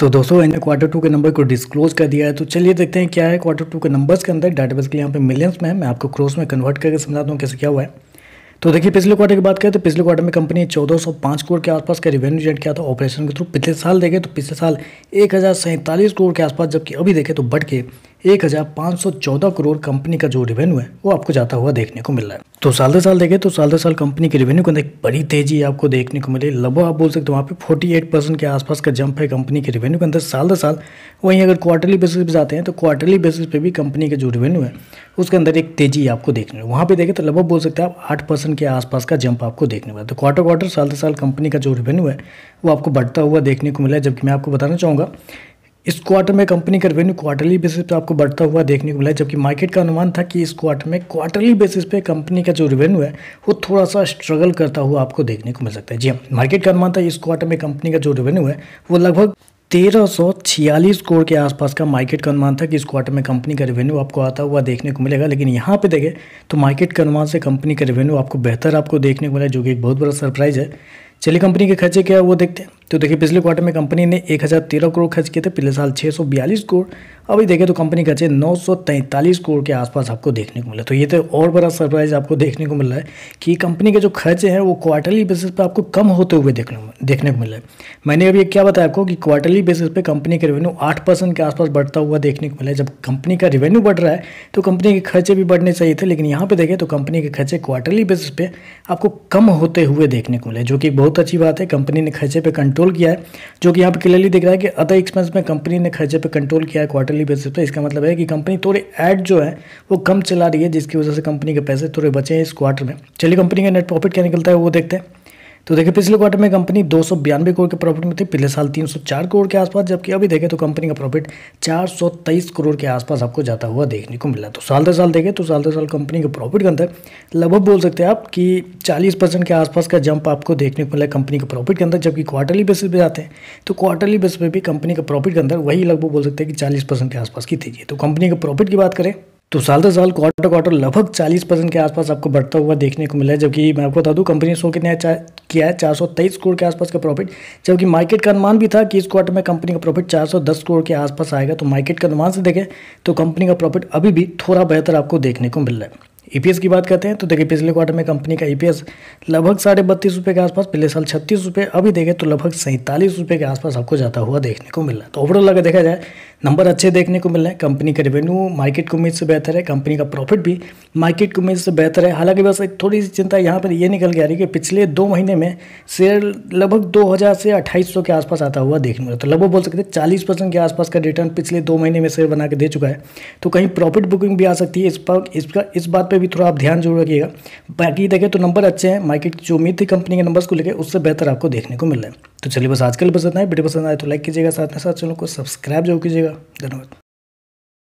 तो दोस्तों इन्हें क्वार्टर टू के नंबर को डिस्क्लोज कर दिया है। तो चलिए देखते हैं क्या है क्वार्टर टू के नंबर्स के अंदर। डाटाबेस के लिए यहाँ पे मिलियंस में है। मैं आपको क्रोस में कन्वर्ट करके समझाता हूँ कैसे क्या हुआ है। तो देखिए, पिछले क्वार्टर की बात करें तो पिछले क्वार्टर में कंपनी 1405 करोड़ के आसपास का रिवेन्यू जनरेट किया था ऑपरेशन के थ्रू पिछले साल देखें तो पिछले साल एक हज़ार सैंतालीस करोड़ के आसपास जबकि अभी देखें तो बढ़ के एक हज़ार पाँच सौ चौदह करोड़ कंपनी का जो रेवेन्यू है, वो आपको जाता हुआ देखने को मिल रहा है। तो साल दर साल देखें तो साल दर साल कंपनी के रेवेन्यू के अंदर एक बड़ी तेज़ी आपको देखने को मिली। लगभग आप बोल सकते हो वहाँ पे फोर्टी एट परसेंट के आसपास का जंप है कंपनी के रेवेन्यू के अंदर। साल दर साल वहीं अगर क्वार्टरली बेसिस पे जाते हैं तो क्वार्टरली बेसिस पे भी कंपनी का जो रेवेन्यू है, उसके अंदर एक तेज़ी आपको देखने को वहाँ पे देखें तो लगभग बोल सकते हैं आप आठ परसेंट के आसपास का जंप आपको देखने को तो क्वार्टर क्वार्टर साल दर साल कंपनी का जो रेवेन्यू है, वो आपको बढ़ता हुआ देखने को मिला है। जबकि मैं आपको बताना चाहूँगा, इस क्वार्टर में कंपनी का रेवेन्यू क्वार्टरली बेसिस पे आपको बढ़ता हुआ देखने को मिला जबकि मार्केट का अनुमान था कि इस क्वार्टर में क्वार्टरली बेसिस पे कंपनी का जो रेवेन्यू है, वो थोड़ा सा स्ट्रगल करता हुआ आपको देखने को मिल सकता है। जी हाँ मार्केट का अनुमान था इस क्वार्टर में कंपनी का जो रेवेन्यू है, वो लगभग तेरह सौ छियालीस करोड़ के आसपास का मार्केट का अनुमान था कि इस क्वार्टर में कंपनी का रेवेन्यू आपको आता हुआ देखने को मिलेगा, लेकिन यहाँ पे देखें तो मार्केट के अनुमान से कंपनी का रेवेन्यू आपको बेहतर आपको देखने को मिला, जो कि एक बहुत बड़ा सरप्राइज़ है। चलिए कंपनी के खर्चे क्या है वो देखते हैं। तो देखिए, पिछले क्वार्टर में कंपनी ने एक हज़ार तेरह करोड़ खर्च किए थे, पिछले साल छः सौ बयालीस करोड़ अभी देखें तो कंपनी खर्चे नौ सौ तैंतालीस करोड़ के आसपास आपको देखने को मिला। तो ये तो और बड़ा सरप्राइज़ आपको देखने को मिल रहा है कि कंपनी के जो खर्चे हैं, वो क्वार्टरली बेसिस पे आपको कम होते हुए देखने देखने को मिल रहा है। मैंने अभी क्या बताया आपको कि क्वार्टरली बेसिस पे कंपनी का रेवेन्यू आठ के आसपास बढ़ता हुआ देखने को मिला है। जब कंपनी का रेवेन्यू बढ़ रहा है तो कंपनी के खर्चे भी बढ़ने चाहिए थे, लेकिन यहाँ पर देखें तो कंपनी के खर्चे क्वार्टरली बेसिस पे आपको कम होते हुए देखने को मिले, जो कि बहुत अच्छी बात है। कंपनी ने खर्चे पर कंट्रोल किया है, जो कि यहाँ पर क्लियरली दिख रहा है कि अदर एक्सपेंस में कंपनी ने खर्चे पर कंट्रोल किया है क्वार्टरली बेसिस पे। इसका मतलब है कि कंपनी थोड़े ऐड जो है, वो कम चला रही है, जिसकी वजह से कंपनी के पैसे थोड़े बचे हैं इस क्वार्टर में। चलिए कंपनी का नेट प्रॉफिट क्या निकलता है वो देखते हैं। तो देखिए, पिछले क्वार्टर में कंपनी दो सौ करोड़ के प्रॉफिट में थी। पिछले साल तीन सौ चार करोड़ के आसपास, जबकि अभी देखें तो कंपनी का प्रॉफिट चार सौ तेईस करोड़ के आसपास आपको जाता हुआ देखने को मिला। तो साल दर साल देखें तो साल दर साल कंपनी के प्रॉफिट के अंदर लगभग बोल सकते हैं आप कि चालीस परसेंट के आसपास का जंप आपको देखने को मिला कंपनी के प्रॉफिट के अंदर, जबकि क्वार्टरली बेसिस पे जाते हैं तो क्वार्टरली बेसिस पे भी कंपनी के प्रॉफिट के अंदर वही लगभग बोल सकते हैं कि चालीस के आसपास की थी। तो कंपनी के प्रॉफिट की बात करें तो साल दर साल क्वार्टर क्वार्टर लगभग 40 परसेंट के आसपास आपको बढ़ता हुआ देखने को मिला है। जबकि मैं आपको बता दूँ कंपनी शो कितने किया है, चार करोड़ के आसपास का प्रॉफिट जबकि मार्केट का अनुमान भी था कि इस क्वार्टर में कंपनी का प्रॉफिट 410 करोड़ के आसपास आएगा। तो मार्केट का अनुमान से देखें तो कंपनी का प्रॉफिट अभी भी थोड़ा बेहतर आपको देखने को मिल रहा है। ईपीएस की बात करते हैं तो देखिए पिछले क्वार्टर में कंपनी का ईपीएस लगभग साढ़े बत्तीस रुपये के आसपास, पिछले साल छत्तीस रुपये अभी देखें तो लगभग सैंतालीस रुपये के आसपास आपको जाता हुआ देखने को मिल रहा है। तो ओवरऑल अगर देखा जाए नंबर अच्छे देखने को मिल रहे हैं कंपनी का रेवेन्यू मार्केट की उम्मीद से बेहतर है कंपनी का प्रॉफिट भी मार्केट की उम्मीद से बेहतर है। हालाँकि बस एक थोड़ी सी चिंता यहाँ पर ये निकल के आ रही है कि पिछले दो महीने में शेयर लगभग दो हज़ार से अट्ठाईस के आसपास आता हुआ देखने मिला। तो लगभग बोल सकते चालीस परसेंट के आसपास का रिटर्न पिछले दो महीने में शेयर बना के दे चुका है। तो कहीं प्रॉफिट बुकिंग भी आ सकती है, इस पर इसका इस बात पर भी थोड़ा आप ध्यान ज़रूर रखिएगा। बाकी देखें तो नंबर अच्छे हैं। मार्केट जो उम्मीद थी कंपनी के नंबर्स को लेकर उससे बेहतर आपको देखने को मिल रहा है। तो चलिए बस आजकल पसंद आए, वीडियो पसंद आए तो लाइक कीजिएगा, साथ में साथ चैनल को सब्सक्राइब ज़रूर कीजिएगा। धन्यवाद।